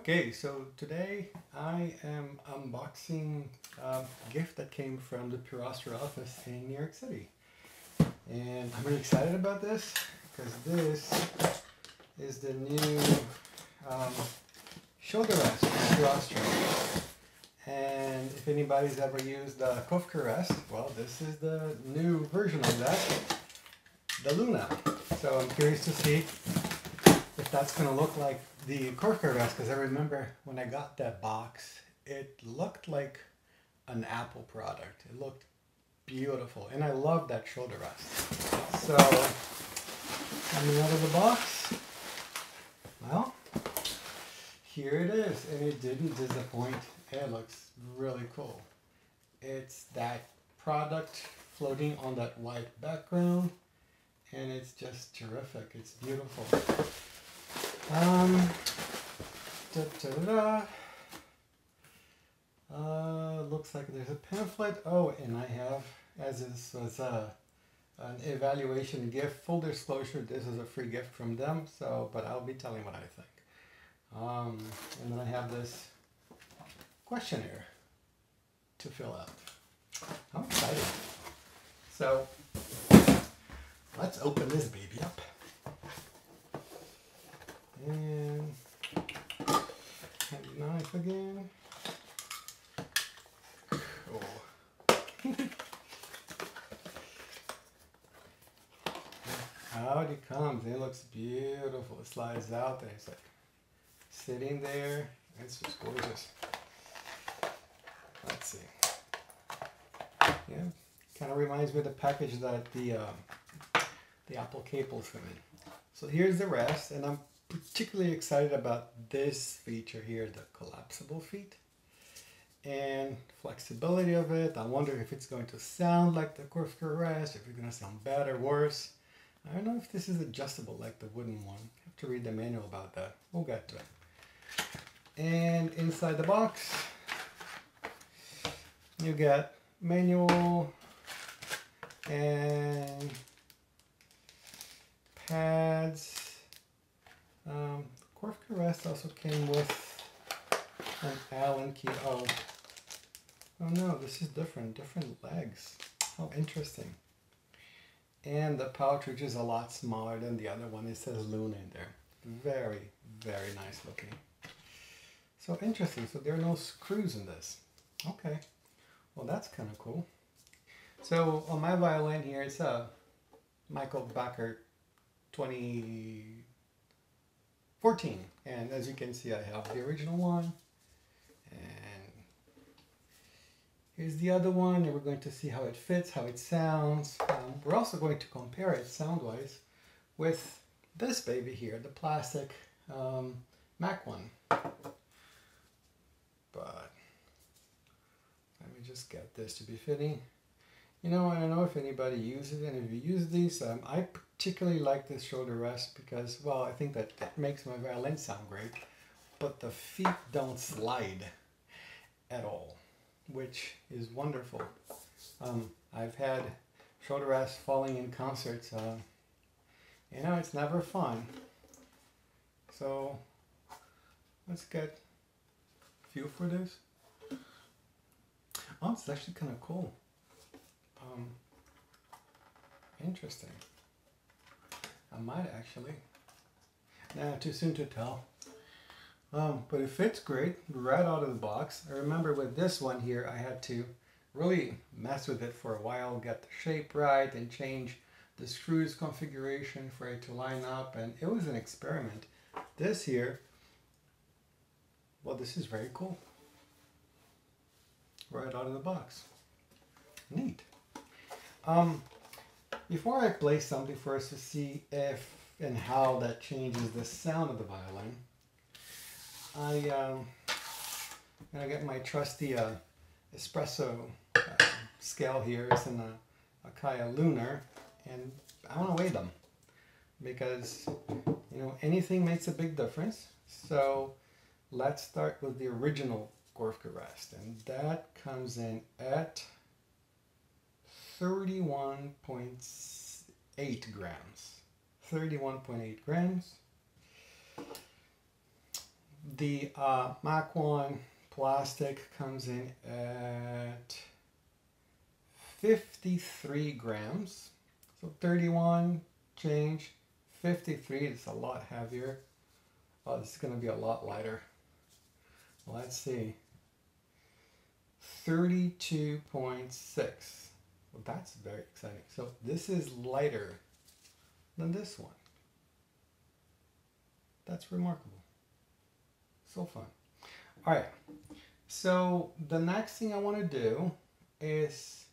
Okay, so today I am unboxing a gift that came from the Pure office in New York City. And I'm really excited about this because this is the new um, shoulder rest from Pure And if anybody's ever used the Korfker rest, well, this is the new version of that, the Luna. So I'm curious to see if that's going to look like the Korfker rest, because I remember when I got that box, it looked like an Apple product. It looked beautiful, and I love that shoulder rest. So, coming out of the box, well, here it is, and it didn't disappoint. It looks really cool. It's that product floating on that white background, and it's just terrific. It's beautiful. Um, da, da, da, uh, looks like there's a pamphlet. Oh, and I have, as this was a, an evaluation gift, full disclosure, this is a free gift from them, so, but I'll be telling what I think. Um, and then I have this questionnaire to fill out. I'm excited. So, let's open this baby up. And knife again. Oh. Out it comes. It looks beautiful. It slides out there. It's like sitting there. It's just gorgeous. Let's see. Yeah, kind of reminds me of the package that the uh, the Apple cables come in. So here's the rest, and I'm particularly excited about this feature here, the collapsible feet and flexibility of it. I wonder if it's going to sound like the Korfker rest, if it's going to sound better, or worse. I don't know if this is adjustable like the wooden one. I have to read the manual about that. We'll get to it. And inside the box, you get manual and pads um, Korfker Rest also came with an Allen key. Oh, oh no, this is different. Different legs. How interesting. And the pouch, which is a lot smaller than the other one, it says Luna in there. Very, very nice looking. So interesting. So there are no screws in this. Okay. Well, that's kind of cool. So on my violin here, it's a Michael Backer 20 14. And as you can see, I have the original one. And here's the other one. And we're going to see how it fits, how it sounds. Um, we're also going to compare it sound-wise with this baby here, the plastic um, Mach one. But let me just get this to be fitting. You know, I don't know if anybody uses it, and if you use these, um, I particularly like this shoulder rest because, well, I think that that makes my violin sound great, but the feet don't slide at all, which is wonderful. Um, I've had shoulder rest falling in concerts. Uh, you know, it's never fun. So let's get feel for this. Oh, it's actually kind of cool. Um, interesting. I might actually. Nah, too soon to tell. Um, but it fits great right out of the box. I remember with this one here, I had to really mess with it for a while, get the shape right and change the screws configuration for it to line up. And it was an experiment. This here, well, this is very cool. Right out of the box. Neat. Um, before I play something for us to see if and how that changes the sound of the violin, I, um, I'm going to get my trusty uh, espresso uh, scale here. It's in a, a Acaia Lunar, and I want to weigh them because, you know, anything makes a big difference. So let's start with the original Korfker rest, and that comes in at 31.8 grams. 31.8 grams. The uh, Mach 1 plastic comes in at 53 grams. So 31 change, 53 is a lot heavier. Oh, this is going to be a lot lighter. Let's see. 32.6. Well, that's very exciting. So this is lighter than this one. That's remarkable. So fun. All right. So the next thing I want to do is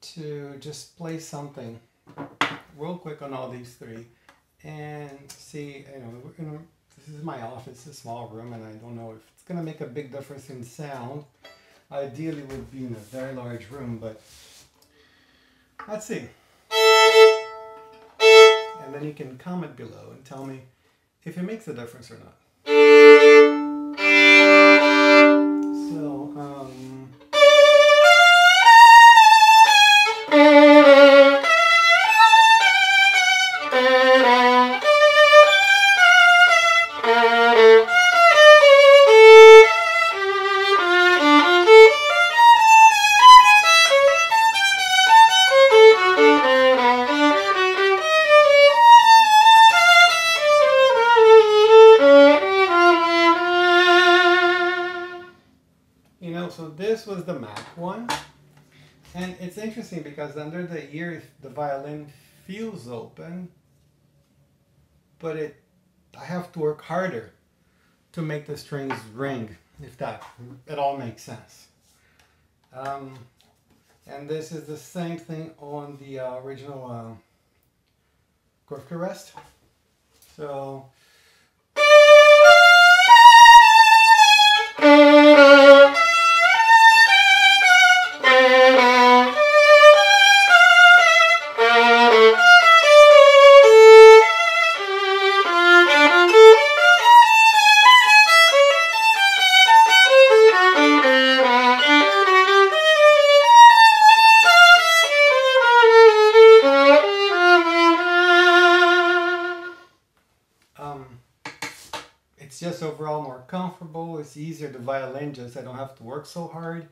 to just play something real quick on all these three and see, you know, you know this is my office, a small room, and I don't know if it's going to make a big difference in sound. Ideally would be in a very large room, but let's see. And then you can comment below and tell me if it makes a difference or not. So, um, this was the Mach one. And it's interesting because under the ear, the violin feels open, but it, I have to work harder to make the strings ring, if that at all makes sense. Um, and this is the same thing on the uh, original uh, Rest. So comfortable. It's easier. The violin just I don't have to work so hard,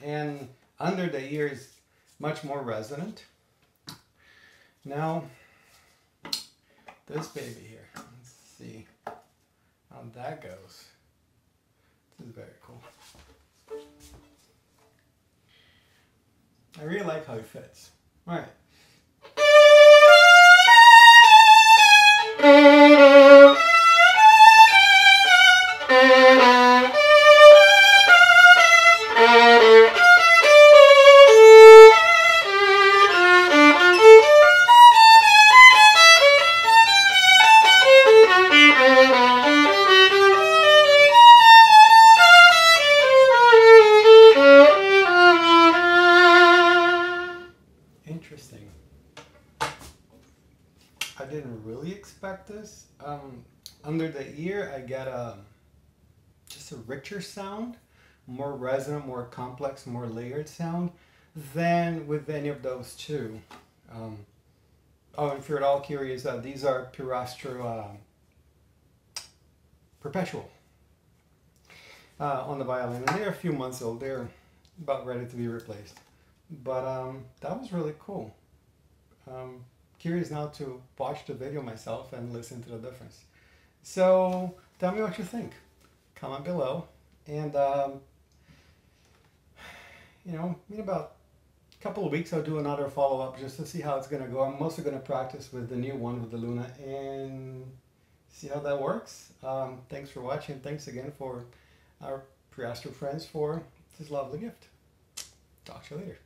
and under the ear is much more resonant. Now, this baby here. Let's see how that goes. This is very cool. I really like how it fits. All right. Under the ear, I get a just a richer sound, more resonant, more complex, more layered sound than with any of those two. Um, oh, if you're at all curious, uh, these are Pirastro uh, Perpetual uh, on the violin, and they're a few months old. They're about ready to be replaced. But um, that was really cool. Um, curious now to watch the video myself and listen to the difference. So tell me what you think. Comment below. And, um, you know, in about a couple of weeks I'll do another follow-up just to see how it's going to go. I'm mostly going to practice with the new one with the Luna and see how that works. Um, thanks for watching. Thanks again for our Pirastro friends for this lovely gift. Talk to you later.